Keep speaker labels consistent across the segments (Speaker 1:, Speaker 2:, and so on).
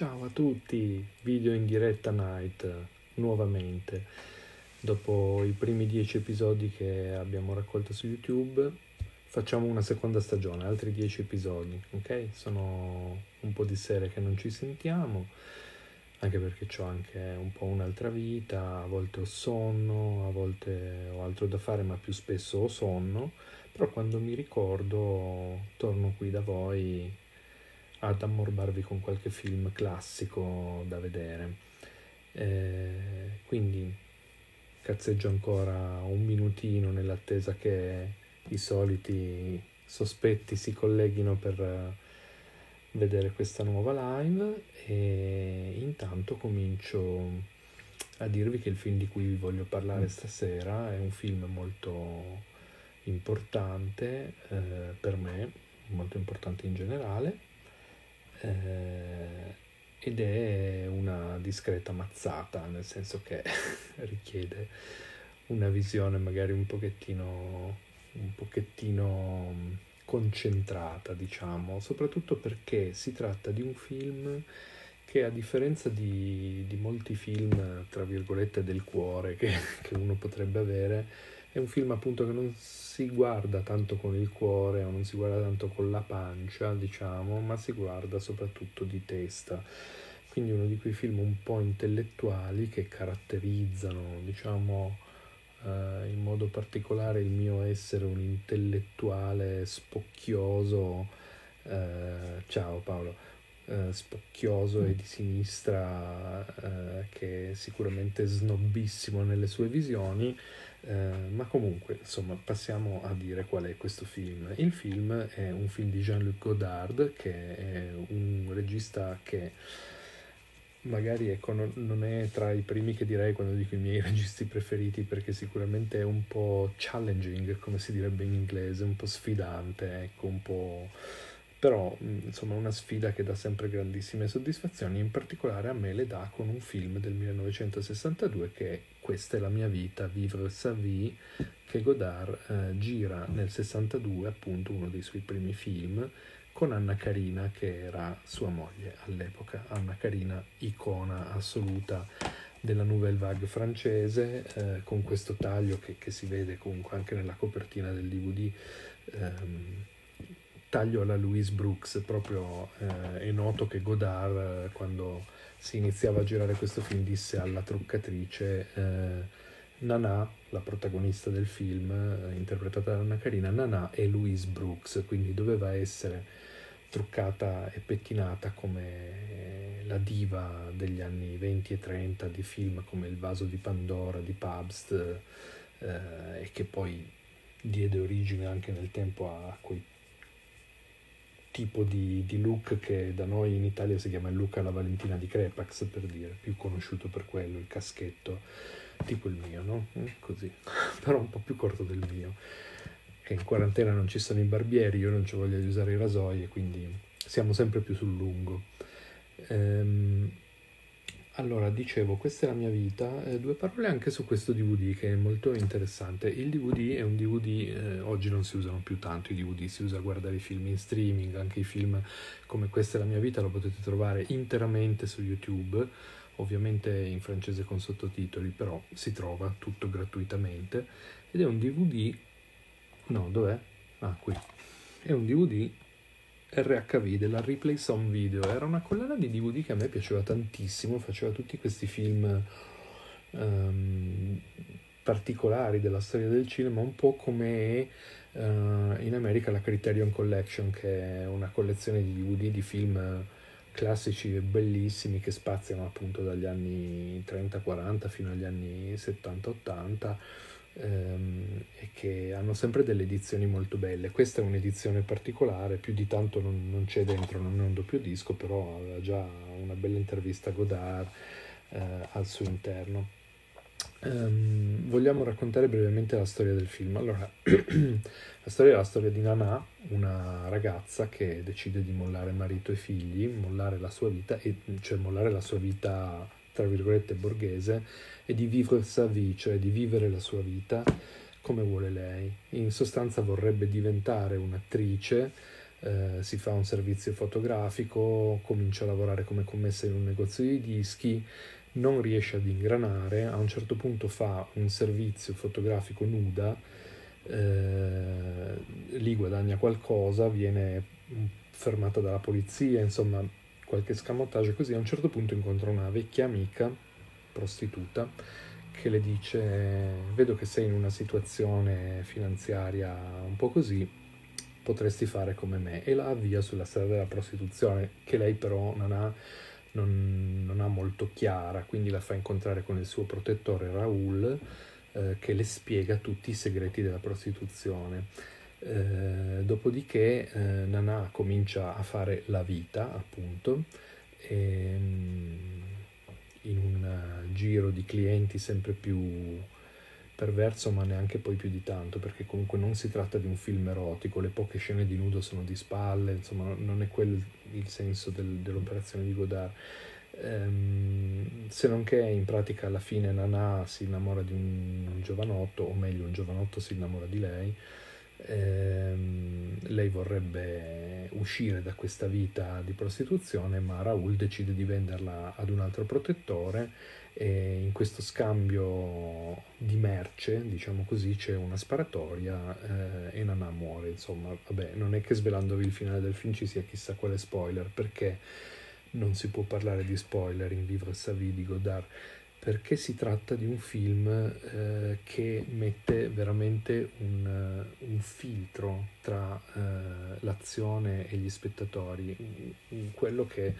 Speaker 1: Ciao a tutti, video in diretta night nuovamente. Dopo i primi dieci episodi che abbiamo raccolto su YouTube, facciamo una seconda stagione, altri dieci episodi, ok? Sono un po' di sere che non ci sentiamo, anche perché ho anche un po' un'altra vita, a volte ho sonno, a volte ho altro da fare, ma più spesso ho sonno, però quando mi ricordo torno qui da voi ad ammorbarvi con qualche film classico da vedere. Eh, quindi cazzeggio ancora un minutino nell'attesa che i soliti sospetti si colleghino per vedere questa nuova live. E intanto comincio a dirvi che il film di cui vi voglio parlare stasera è un film molto importante eh, per me, molto importante in generale eh, ed è una discreta mazzata, nel senso che richiede una visione magari un pochettino, un pochettino concentrata, diciamo, soprattutto perché si tratta di un film che a differenza di, di molti film, tra virgolette, del cuore che, che uno potrebbe avere, è un film appunto che non si guarda tanto con il cuore o non si guarda tanto con la pancia, diciamo, ma si guarda soprattutto di testa. Quindi uno di quei film un po' intellettuali che caratterizzano, diciamo, eh, in modo particolare il mio essere un intellettuale spocchioso. Eh, ciao Paolo. Eh, spocchioso e di sinistra eh, che è sicuramente snobbissimo nelle sue visioni eh, ma comunque, insomma, passiamo a dire qual è questo film. Il film è un film di Jean-Luc Godard, che è un regista che magari ecco, non, è tra i primi che direi quando dico i miei registi preferiti, perché sicuramente è un po' challenging, come si direbbe in inglese, un po' sfidante, ecco, un po' però insomma una sfida che dà sempre grandissime soddisfazioni, in particolare a me le dà con un film del 1962 che è Questa è la mia vita, Vivre sa vie, che Godard eh, gira nel 62, appunto uno dei suoi primi film, con Anna Carina che era sua moglie all'epoca, Anna Carina icona assoluta della Nouvelle Vague francese, eh, con questo taglio che, che, si vede comunque anche nella copertina del DVD. Ehm, taglio alla Louise Brooks, proprio eh, è noto che Godard eh, quando si iniziava a girare questo film disse alla truccatrice eh, Nana, la protagonista del film, eh, interpretata da Anna Carina, Nana è Louise Brooks, quindi doveva essere truccata e pettinata come la diva degli anni 20 e 30 di film come Il vaso di Pandora di Pabst eh, e che poi diede origine anche nel tempo a quei tipo di, di, look che da noi in Italia si chiama il look alla Valentina di Crepax, per dire, più conosciuto per quello, il caschetto, tipo il mio, no? Mm, così, però un po' più corto del mio, che in quarantena non ci sono i barbieri, io non ci voglio usare i rasoi e quindi siamo sempre più sul lungo. Ehm, allora, dicevo, questa è la mia vita, eh, due parole anche su questo DVD che è molto interessante. Il DVD è un DVD, eh, oggi non si usano più tanto i DVD, si usa a guardare i film in streaming, anche i film come Questa è la mia vita lo potete trovare interamente su YouTube, ovviamente in francese con sottotitoli, però si trova tutto gratuitamente ed è un DVD, no, dov'è? Ah, qui. È un DVD RHV della Replay Some Video. Era una collana di DVD che a me piaceva tantissimo faceva tutti questi film um, particolari della storia del cinema un po' come uh, in America la Criterion Collection che è una collezione di DVD di film classici e bellissimi che spaziano appunto dagli anni 30-40 fino agli anni 70-80 ehm, e che hanno sempre delle edizioni molto belle. Questa è un'edizione particolare, più di tanto non, non c'è dentro, non è un doppio disco, però aveva già una bella intervista a Godard eh, al suo interno. Um, vogliamo raccontare brevemente la storia del film. Allora, la storia è la storia di Nana, una ragazza che decide di mollare marito e figli, mollare la sua vita, e, cioè mollare la sua vita tra virgolette borghese e di vivre sa vie, cioè di vivere la sua vita come vuole lei. In sostanza vorrebbe diventare un'attrice eh, si fa un servizio fotografico, comincia a lavorare come commessa in un negozio di dischi, non riesce ad ingranare, a un certo punto fa un servizio fotografico nuda, eh, lì guadagna qualcosa, viene fermata dalla polizia, insomma qualche scamottaggio così, a un certo punto incontra una vecchia amica, prostituta, che le dice vedo che sei in una situazione finanziaria un po' così, potresti fare come me e la avvia sulla strada della prostituzione, che lei però non ha, non, non ha molto chiara, quindi la fa incontrare con il suo protettore Raul, eh, che le spiega tutti i segreti della prostituzione. Eh, dopodiché eh, Nana comincia a fare la vita, appunto, e, mm, in un giro di clienti sempre più perverso, ma neanche poi più di tanto, perché comunque non si tratta di un film erotico, le poche scene di nudo sono di spalle, insomma non è quello il senso del, dell'operazione di Godard. Ehm, se non che in pratica alla fine Nana si innamora di un giovanotto, o meglio un giovanotto si innamora di lei, ehm, lei vorrebbe uscire da questa vita di prostituzione, ma Raul decide di venderla ad un altro protettore e in questo scambio di merce, diciamo così, c'è una sparatoria eh, e Nana muore. Insomma, vabbè, non è che svelandovi il finale del film ci sia chissà quale spoiler, perché non si può parlare di spoiler in Vivre sa vie di Godard perché si tratta di un film eh, che mette veramente un, uh, un filtro tra uh, l'azione e gli spettatori, quello che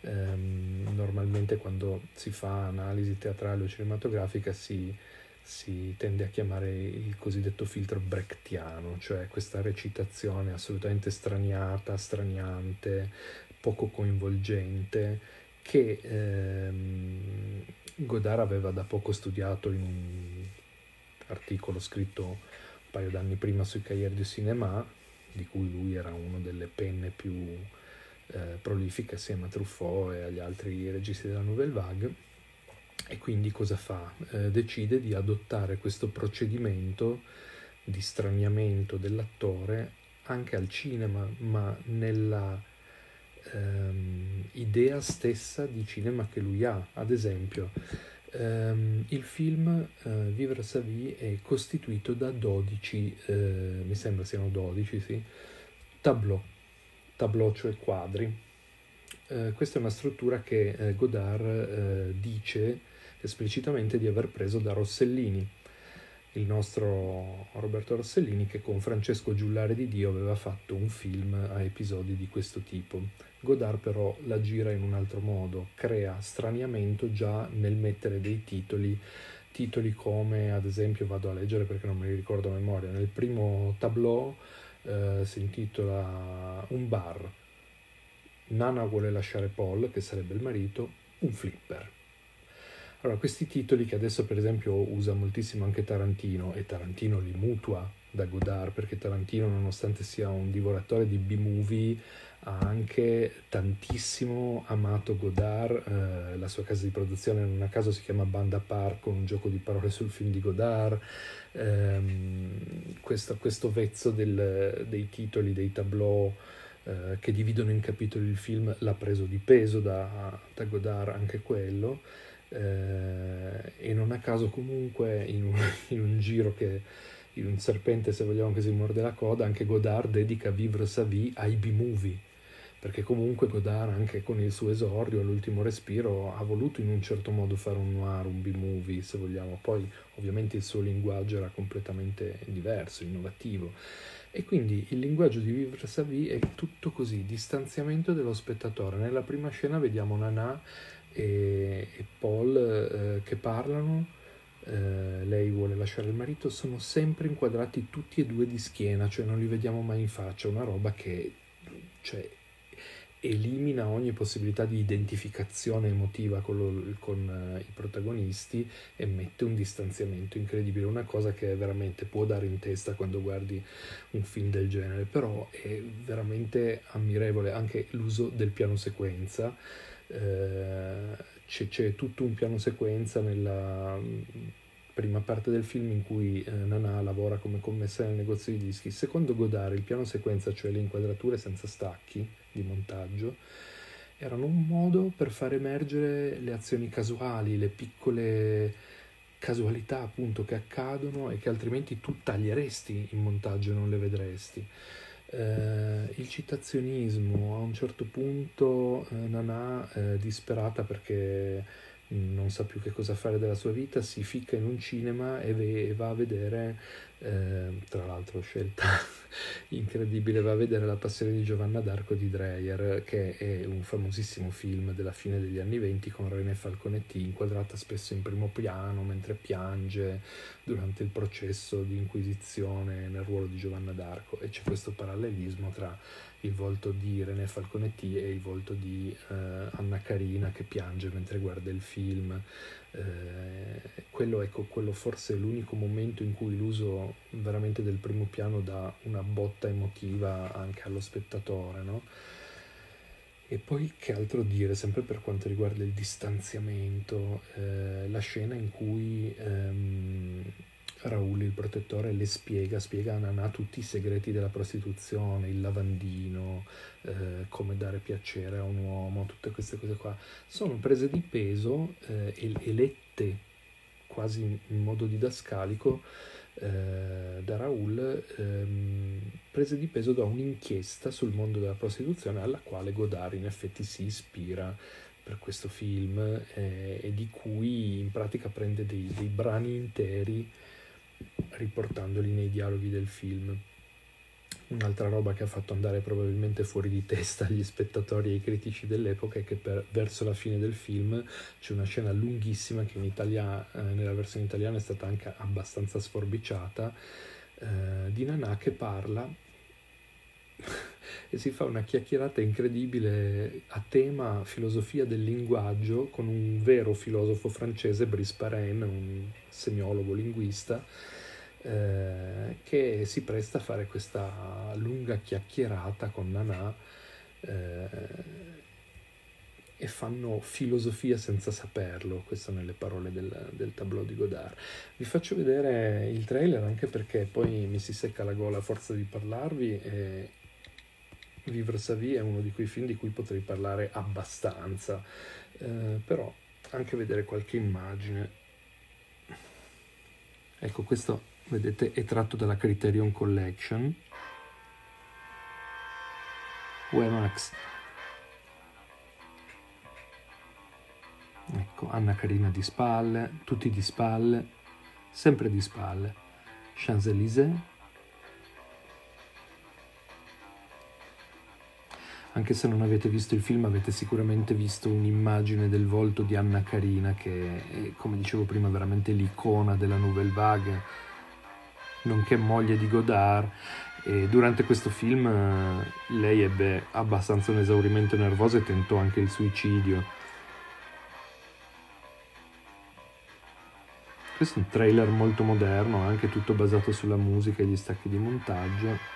Speaker 1: um, normalmente quando si fa analisi teatrale o cinematografica si, si tende a chiamare il cosiddetto filtro brechtiano, cioè questa recitazione assolutamente straniata, straniante, poco coinvolgente, che ehm, Godard aveva da poco studiato in un articolo scritto un paio d'anni prima sui Cahiers du Cinéma, di cui lui era una delle penne più eh, prolifiche assieme a Truffaut e agli altri registi della Nouvelle Vague. E quindi cosa fa? Eh, decide di adottare questo procedimento di straniamento dell'attore anche al cinema, ma nella ehm, idea stessa di cinema che lui ha. Ad esempio, ehm, il film eh, Vivre sa vie è costituito da 12, eh, mi sembra siano 12, sì, tableau, tableau cioè quadri. Eh, questa è una struttura che eh, Godard eh, dice esplicitamente di aver preso da Rossellini il nostro Roberto Rossellini che con Francesco Giullare di Dio aveva fatto un film a episodi di questo tipo. Godard però la gira in un altro modo, crea straniamento già nel mettere dei titoli, titoli come ad esempio vado a leggere perché non me li ricordo a memoria, nel primo tableau eh, si intitola Un bar, Nana vuole lasciare Paul, che sarebbe il marito, un flipper. Allora, questi titoli che adesso per esempio usa moltissimo anche Tarantino e Tarantino li mutua da Godard perché Tarantino nonostante sia un divoratore di B-movie ha anche tantissimo amato Godard, eh, la sua casa di produzione non a caso si chiama Banda Park con un gioco di parole sul film di Godard, ehm, questo, questo, vezzo del, dei titoli, dei tableau eh, che dividono in capitoli il film l'ha preso di peso da, da Godard anche quello eh, e non a caso comunque in un, in un, giro che in un serpente se vogliamo che si morde la coda anche Godard dedica Vivre sa vie ai B-movie. Perché comunque Godard anche con il suo esordio all'ultimo respiro ha voluto in un certo modo fare un noir, un B-movie se vogliamo, poi ovviamente il suo linguaggio era completamente diverso, innovativo. E quindi il linguaggio di Vivre sa vie è tutto così, distanziamento dello spettatore. Nella prima scena vediamo Nana e, e Paul eh, che parlano, eh, lei vuole lasciare il marito, sono sempre inquadrati tutti e due di schiena, cioè non li vediamo mai in faccia, una roba che cioè, elimina ogni possibilità di identificazione emotiva con, lo, con uh, i protagonisti e mette un distanziamento incredibile, una cosa che veramente può dare in testa quando guardi un film del genere, però è veramente ammirevole anche l'uso del piano sequenza eh, c'è, c'è, tutto un piano sequenza nella, prima parte del film in cui eh, Nana lavora come commessa nel negozio di dischi. Secondo Godard il piano sequenza, cioè le inquadrature senza stacchi di montaggio, erano un modo per far emergere le azioni casuali, le piccole casualità appunto che accadono e che altrimenti tu taglieresti in montaggio e non le vedresti. Eh, il citazionismo a un certo punto eh, Nana eh, disperata perché non sa più che cosa fare della sua vita, si ficca in un cinema e, ve- e va a vedere, eh, tra l'altro scelta incredibile, va a vedere La passione di Giovanna d'Arco di Dreyer, che è un famosissimo film della fine degli anni venti con René Falconetti, inquadrata spesso in primo piano mentre piange durante il processo di inquisizione nel ruolo di Giovanna d'Arco. E c'è questo parallelismo tra il volto di René Falconetti e il volto di eh, Anna Carina che piange mentre guarda il film. Eh, quello, ecco, quello forse è l'unico momento in cui l'uso veramente del primo piano dà una botta emotiva anche allo spettatore, no? E poi che altro dire, sempre per quanto riguarda il distanziamento, eh, la scena in cui ehm, Raul, il protettore, le spiega, spiega a Nanà tutti i segreti della prostituzione, il lavandino, eh, come dare piacere a un uomo, tutte queste cose qua. Sono prese di peso eh, e, e, lette quasi in, modo didascalico eh, da Raul, ehm, prese di peso da un'inchiesta sul mondo della prostituzione alla quale Godard in effetti si ispira per questo film eh, e di cui in pratica prende dei, dei brani interi riportandoli nei dialoghi del film. Un'altra roba che ha fatto andare probabilmente fuori di testa gli spettatori e i critici dell'epoca è che per, verso la fine del film c'è una scena lunghissima che Italia, eh, nella versione italiana è stata anche abbastanza sforbiciata, eh, di Nanà che parla e si fa una chiacchierata incredibile a tema filosofia del linguaggio con un vero filosofo francese, Brice Parent, un semiologo linguista, eh, che si presta a fare questa lunga chiacchierata con Nana eh, e fanno filosofia senza saperlo, questo nelle parole del, del tableau di Godard. Vi faccio vedere il trailer anche perché poi mi si secca la gola a forza di parlarvi e Vivre sa è uno di quei film di cui potrei parlare abbastanza, eh, però anche vedere qualche immagine. Ecco, questo vedete è tratto dalla Criterion Collection. Max. Ecco, Anna Carina di spalle, tutti di spalle, sempre di spalle. Champs-Élysées Anche se non avete visto il film avete sicuramente visto un'immagine del volto di Anna Carina che è, come dicevo prima, veramente l'icona della Nouvelle Vague, nonché moglie di Godard. E durante questo film eh, lei ebbe abbastanza un esaurimento nervoso e tentò anche il suicidio. Questo è un trailer molto moderno, anche tutto basato sulla musica e gli stacchi di montaggio.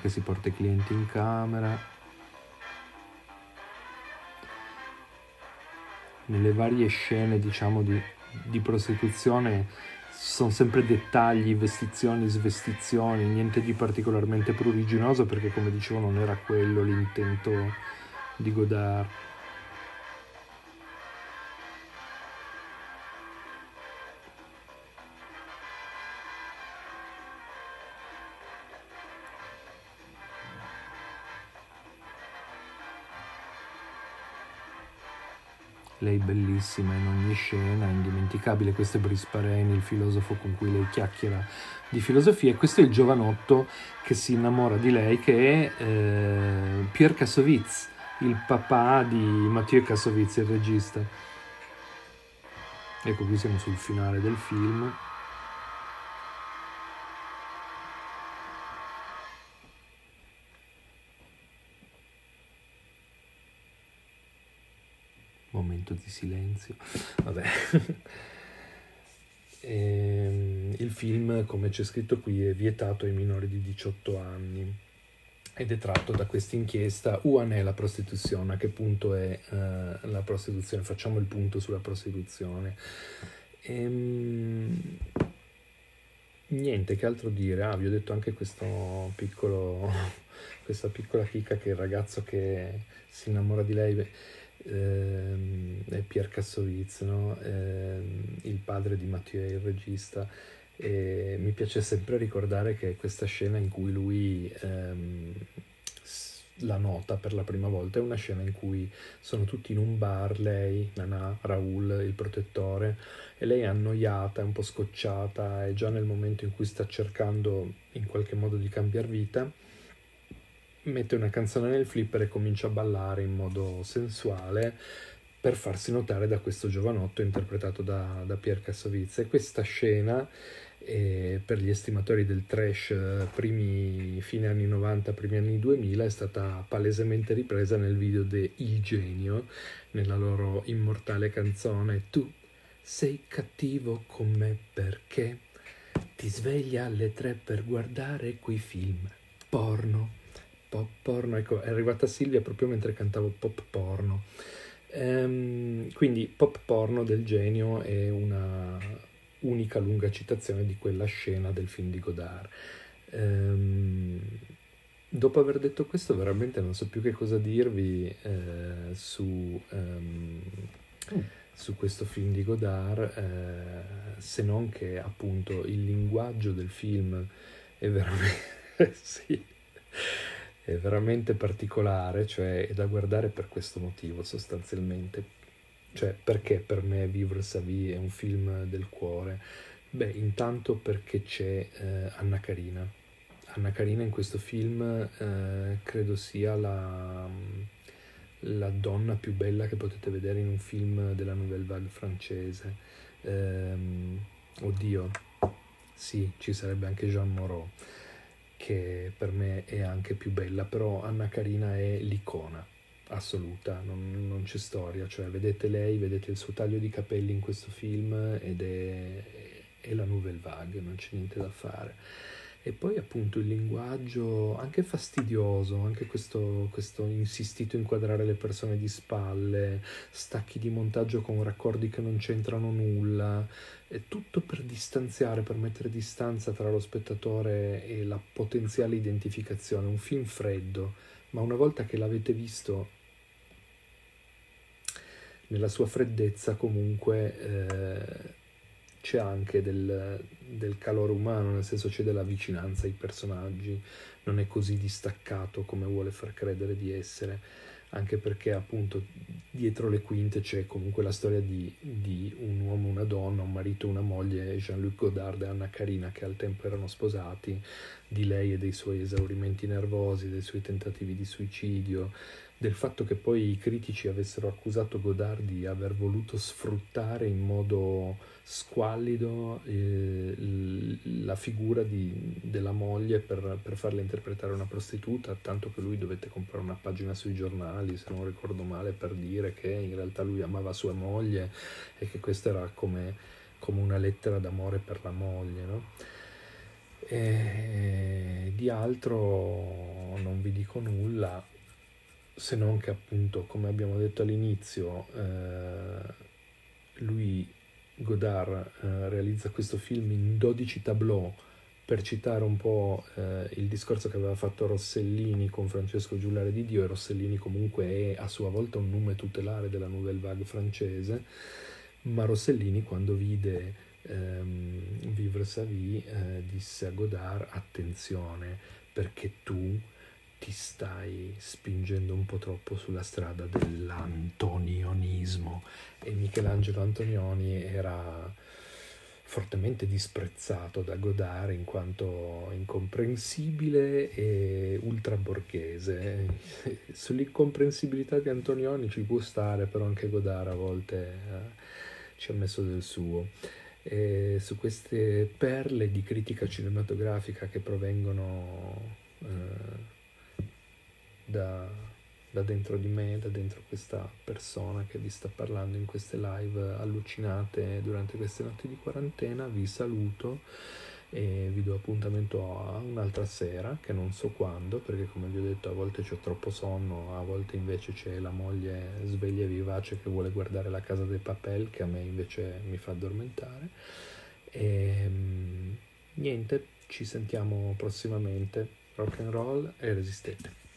Speaker 1: Che si porta i clienti in camera. Nelle varie scene, diciamo, di, di prostituzione sono sempre dettagli, vestizioni, svestizioni, niente di particolarmente pruriginoso perché come dicevo non era quello l'intento di Godard. Lei bellissima in ogni scena, indimenticabile, questo è Brice Pareni, il filosofo con cui lei chiacchiera di filosofia, e questo è il giovanotto che si innamora di lei, che è eh, Pierre Kassovitz, il papà di Mathieu Kassovitz, il regista. Ecco, qui siamo sul finale del film. Momento di silenzio. Vabbè. e, ehm, il film, come c'è scritto qui, è vietato ai minori di 18 anni ed è tratto da questa inchiesta UAN è la prostituzione, a che punto è uh, la prostituzione? Facciamo il punto sulla prostituzione. Ehm, niente, che altro dire? Ah, vi ho detto anche questo piccolo, questa piccola chicca che il ragazzo che si innamora di lei ehm, è Pier Kassovitz, no? ehm, il padre di Matteo, il regista. E mi piace sempre ricordare che questa scena in cui lui ehm, la nota per la prima volta è una scena in cui sono tutti in un bar, lei, Nana, Raul, il protettore, e lei è annoiata, è un po' scocciata, è già nel momento in cui sta cercando in qualche modo di cambiare vita mette una canzone nel flipper e comincia a ballare in modo sensuale per farsi notare da questo giovanotto interpretato da, da Pier Kassovitz. E questa scena, eh, per gli estimatori del trash eh, primi, fine anni 90, primi anni 2000, è stata palesemente ripresa nel video di Il Genio, nella loro immortale canzone Tu sei cattivo con me perché ti svegli alle tre per guardare quei film porno pop porno, ecco, è arrivata Silvia proprio mentre cantavo pop porno. Ehm, quindi pop porno del genio è una unica lunga citazione di quella scena del film di Godard. Ehm, dopo aver detto questo, veramente non so più che cosa dirvi eh, su, um, su, questo film di Godard, eh, se non che appunto il linguaggio del film è veramente... sì è veramente particolare, cioè è da guardare per questo motivo sostanzialmente. Cioè, perché per me Vivre sa vie è un film del cuore? Beh, intanto perché c'è eh, Anna Karina. Anna Karina in questo film eh, credo sia la, la, donna più bella che potete vedere in un film della Nouvelle Vague francese. Ehm, oddio, sì, ci sarebbe anche Jean Moreau che per me è anche più bella, però Anna Karina è l'icona assoluta, non, non, c'è storia, cioè vedete lei, vedete il suo taglio di capelli in questo film ed è, è la nouvelle vague, non c'è niente da fare. E poi appunto il linguaggio anche fastidioso, anche questo, questo, insistito inquadrare le persone di spalle, stacchi di montaggio con raccordi che non c'entrano nulla, è tutto per distanziare, per mettere distanza tra lo spettatore e la potenziale identificazione. Un film freddo, ma una volta che l'avete visto nella sua freddezza comunque... Eh, c'è anche del, del, calore umano, nel senso c'è della vicinanza ai personaggi, non è così distaccato come vuole far credere di essere, anche perché appunto dietro le quinte c'è comunque la storia di, di un uomo, una donna, un marito, una moglie, Jean-Luc Godard e Anna Karina che al tempo erano sposati, di lei e dei suoi esaurimenti nervosi, dei suoi tentativi di suicidio, del fatto che poi i critici avessero accusato Godard di aver voluto sfruttare in modo squallido eh, la figura di, della moglie per, per, farla interpretare una prostituta, tanto che lui dovette comprare una pagina sui giornali, se non ricordo male, per dire che in realtà lui amava sua moglie e che questa era come, come una lettera d'amore per la moglie. No? E di altro non vi dico nulla se non che appunto, come abbiamo detto all'inizio, eh, lui, Godard, eh, realizza questo film in 12 tableau per citare un po' eh, il discorso che aveva fatto Rossellini con Francesco Giullare di Dio, e Rossellini comunque è a sua volta un nome tutelare della Nouvelle Vague francese, ma Rossellini quando vide ehm, Vivre sa vie eh, disse a Godard attenzione perché tu ti stai spingendo un po' troppo sulla strada dell'antonionismo e Michelangelo Antonioni era fortemente disprezzato da Godard in quanto incomprensibile e ultraborghese. Sull'incomprensibilità di Antonioni ci può stare, però anche Godard a volte eh, ci ha messo del suo. E su queste perle di critica cinematografica che provengono eh, da, da dentro di me, da dentro questa persona che vi sta parlando in queste live allucinate durante queste notti di quarantena. Vi saluto e vi do appuntamento a un'altra sera che non so quando perché come vi ho detto a volte c'ho troppo sonno a volte invece c'è la moglie sveglia e vivace che vuole guardare la casa dei papel che a me invece mi fa addormentare e niente ci sentiamo prossimamente rock and roll e resistete